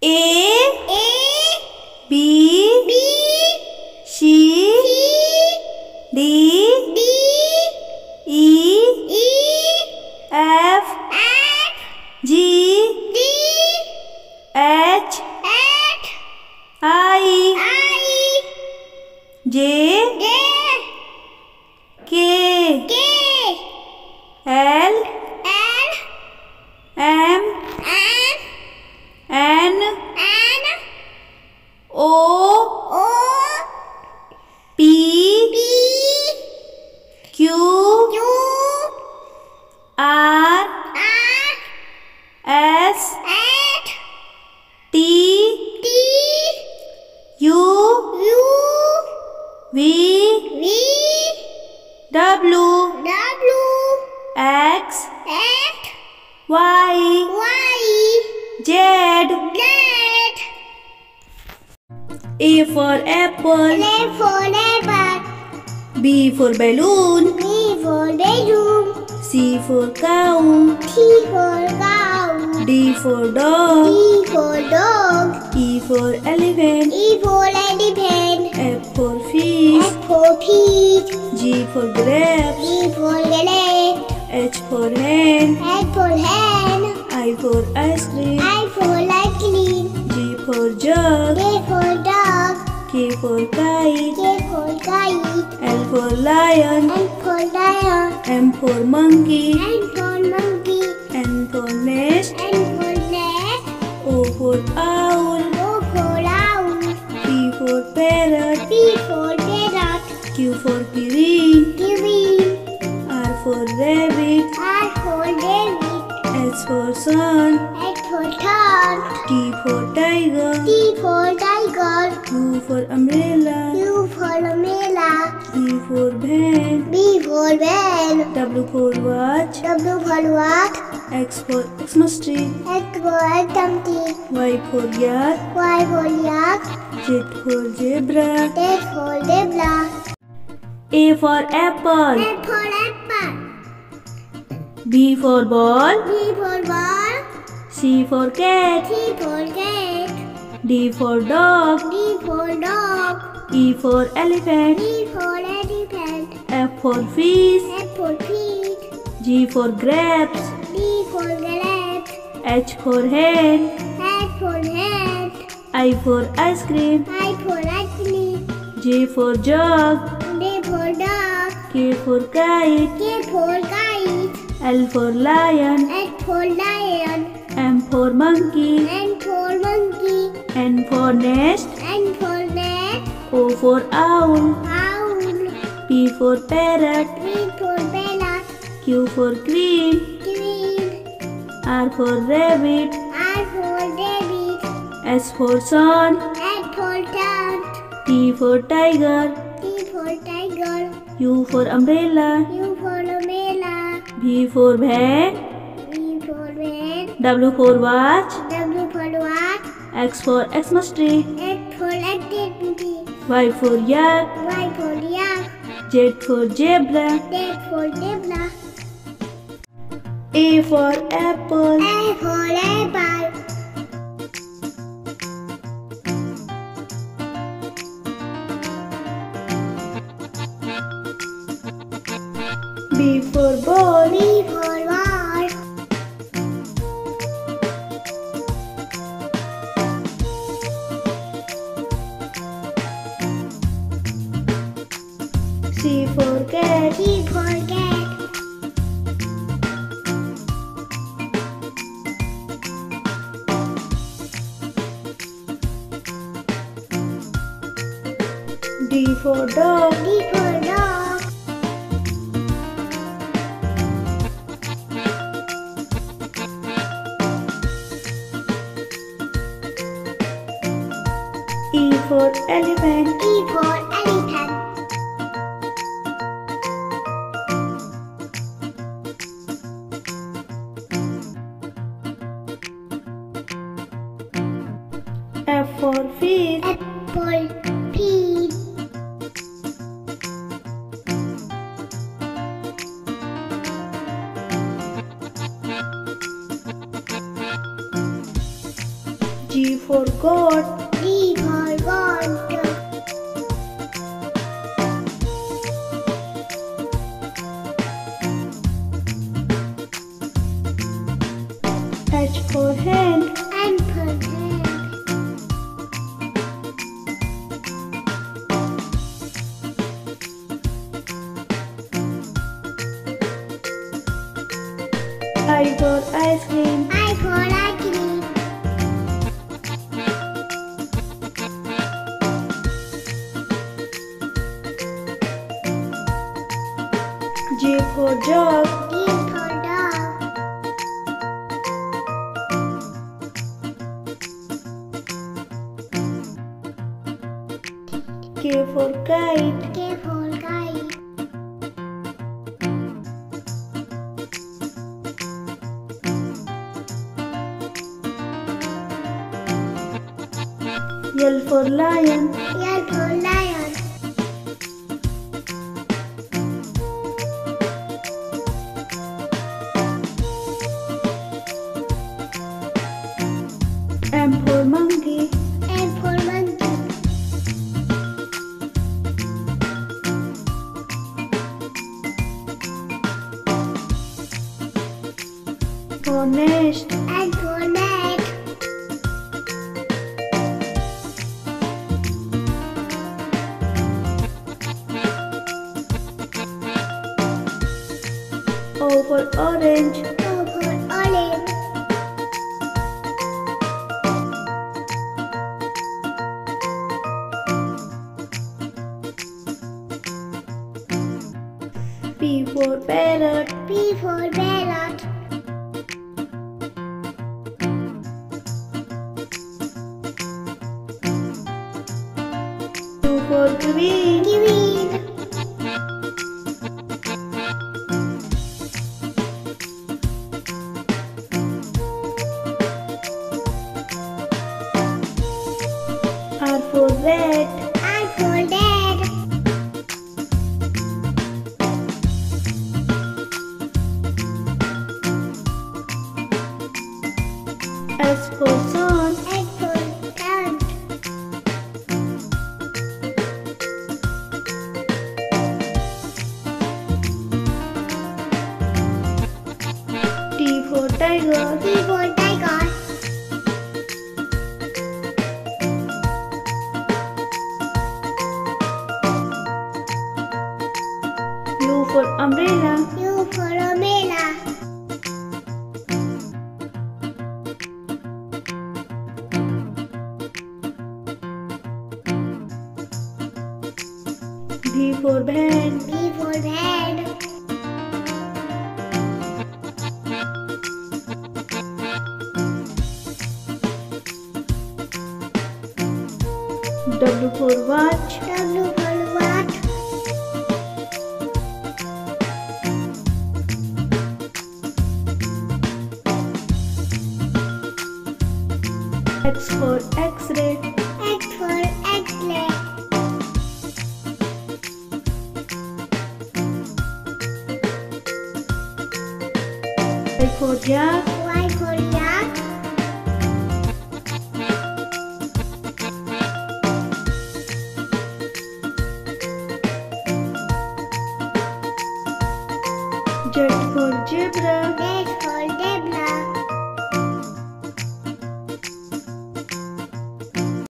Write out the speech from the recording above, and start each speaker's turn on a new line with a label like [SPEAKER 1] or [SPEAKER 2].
[SPEAKER 1] A
[SPEAKER 2] A
[SPEAKER 1] B
[SPEAKER 2] B
[SPEAKER 1] C
[SPEAKER 2] C
[SPEAKER 1] D
[SPEAKER 2] D
[SPEAKER 1] E
[SPEAKER 2] E
[SPEAKER 1] F
[SPEAKER 2] F
[SPEAKER 1] G
[SPEAKER 2] G
[SPEAKER 1] H
[SPEAKER 2] H
[SPEAKER 1] I
[SPEAKER 2] I
[SPEAKER 1] J V W
[SPEAKER 2] W
[SPEAKER 1] X
[SPEAKER 2] X
[SPEAKER 1] Y
[SPEAKER 2] Y
[SPEAKER 1] Z.
[SPEAKER 2] Z
[SPEAKER 1] A for apple.
[SPEAKER 2] A for apple.
[SPEAKER 1] B for balloon.
[SPEAKER 2] B for bedroom
[SPEAKER 1] C for cow.
[SPEAKER 2] T for cow.
[SPEAKER 1] D for dog.
[SPEAKER 2] D for dog.
[SPEAKER 1] E for elephant.
[SPEAKER 2] E for elephant.
[SPEAKER 1] F for fish.
[SPEAKER 2] F for peach
[SPEAKER 1] G for grapes.
[SPEAKER 2] G for grape.
[SPEAKER 1] H for hen.
[SPEAKER 2] H for hen.
[SPEAKER 1] I for ice cream.
[SPEAKER 2] I for ice cream.
[SPEAKER 1] G for jug.
[SPEAKER 2] K for dog.
[SPEAKER 1] K for kite.
[SPEAKER 2] K for kite.
[SPEAKER 1] L for lion.
[SPEAKER 2] N for lion
[SPEAKER 1] M for monkey.
[SPEAKER 2] N for monkey.
[SPEAKER 1] N for nest.
[SPEAKER 2] N for net
[SPEAKER 1] O for owl.
[SPEAKER 2] O for owl.
[SPEAKER 1] P for parrot.
[SPEAKER 2] P for parrot.
[SPEAKER 1] Q for kiwi
[SPEAKER 2] kiwi
[SPEAKER 1] R for rabbit.
[SPEAKER 2] R for rabbit.
[SPEAKER 1] S for sun.
[SPEAKER 2] H for thorn
[SPEAKER 1] T for tiger.
[SPEAKER 2] T for tiger.
[SPEAKER 1] U for umbrella.
[SPEAKER 2] U for umbrella
[SPEAKER 1] V for van
[SPEAKER 2] B for van
[SPEAKER 1] W for watch
[SPEAKER 2] W for what
[SPEAKER 1] X for Xmas tree
[SPEAKER 2] X for empty
[SPEAKER 1] Y for yak
[SPEAKER 2] Y for yak
[SPEAKER 1] Z for zebra
[SPEAKER 2] Z for zebra
[SPEAKER 1] A for apple
[SPEAKER 2] A for apple
[SPEAKER 1] B for ball
[SPEAKER 2] B for ball
[SPEAKER 1] C for cat
[SPEAKER 2] C for cat
[SPEAKER 1] D for dog.
[SPEAKER 2] D for dog.
[SPEAKER 1] E for elephant.
[SPEAKER 2] E for elephant.
[SPEAKER 1] F for fish.
[SPEAKER 2] F for fish.
[SPEAKER 1] G for grapes.
[SPEAKER 2] D for grape
[SPEAKER 1] H for hen
[SPEAKER 2] H for hat
[SPEAKER 1] I for ice cream.
[SPEAKER 2] I for ice cream.
[SPEAKER 1] J for jug.
[SPEAKER 2] D for dog.
[SPEAKER 1] K for kite.
[SPEAKER 2] K for kite.
[SPEAKER 1] L for lion.
[SPEAKER 2] H for lion.
[SPEAKER 1] M for monkey.
[SPEAKER 2] Monkey
[SPEAKER 1] N for nest
[SPEAKER 2] N for net
[SPEAKER 1] O for owl
[SPEAKER 2] owl
[SPEAKER 1] P for parrot
[SPEAKER 2] P for parrot
[SPEAKER 1] Q for queen
[SPEAKER 2] queen
[SPEAKER 1] R for rabbit
[SPEAKER 2] R for rabbit
[SPEAKER 1] S for sun
[SPEAKER 2] H for dog
[SPEAKER 1] T for tiger
[SPEAKER 2] T for tiger
[SPEAKER 1] U for umbrella
[SPEAKER 2] U for umbrella
[SPEAKER 1] V for van
[SPEAKER 2] V for van
[SPEAKER 1] W for watch X for Xmas tree.
[SPEAKER 2] X for activity
[SPEAKER 1] Y for yak
[SPEAKER 2] Y for yak
[SPEAKER 1] Z for zebra.
[SPEAKER 2] Z for zebra.
[SPEAKER 1] A for apple.
[SPEAKER 2] A for apple.
[SPEAKER 1] B for ball
[SPEAKER 2] B
[SPEAKER 1] C for cat
[SPEAKER 2] C for cat
[SPEAKER 1] D for dog
[SPEAKER 2] D for dog
[SPEAKER 1] E for elephant.
[SPEAKER 2] E for elephant
[SPEAKER 1] I for ice cream.
[SPEAKER 2] I for ice cream.
[SPEAKER 1] J for jug.
[SPEAKER 2] D for dog.
[SPEAKER 1] K for kite. L for lion.
[SPEAKER 2] L for lion.
[SPEAKER 1] M for monkey.
[SPEAKER 2] For
[SPEAKER 1] orange.
[SPEAKER 2] For orange.
[SPEAKER 1] P for parrot.
[SPEAKER 2] P for parrot.
[SPEAKER 1] Q for queen.
[SPEAKER 2] Queen.
[SPEAKER 1] For van.
[SPEAKER 2] V for van.
[SPEAKER 1] W for watch.
[SPEAKER 2] W for watch.
[SPEAKER 1] X for X-ray.